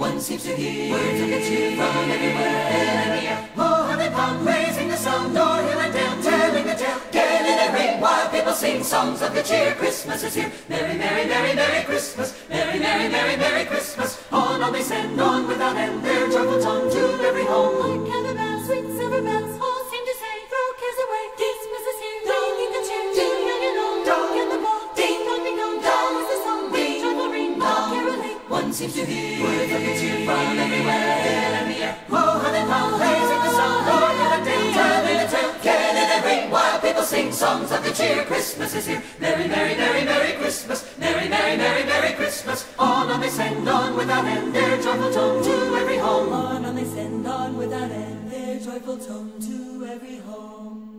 to hear words of good cheer from everywhere and the air. Oh, how they raising the sound, o'er hill and dale, telling the tale. Gale in a ring, while people sing songs of good cheer. Christmas is here. Merry, merry, merry, merry Christmas. Merry, merry, merry, merry Christmas. One seems to hear of good cheer from everywhere and the air. Oh, how they come, raising the sound, o'er hill and dale, telling the tale. Gale in a ring, while people sing songs of good cheer. Christmas is here. Merry, merry, merry, merry Christmas. Merry, merry, merry, merry Christmas. On, on they send on without end their joyful tone to every home. On, on they send on without end, their joyful tone to every home.